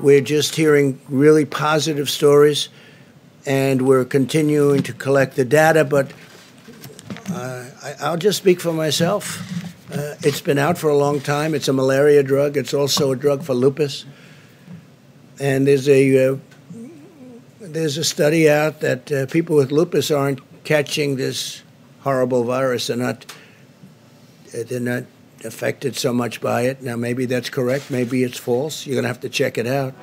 we're just hearing really positive stories, and we're continuing to collect the data. But uh, I, I'll just speak for myself. Uh, it's been out for a long time. It's a malaria drug. It's also a drug for lupus. And there's a uh, there's a study out that uh, people with lupus aren't catching this horrible virus. They're not they're not affected so much by it. Now maybe that's correct. Maybe it's false. You're gonna have to check it out.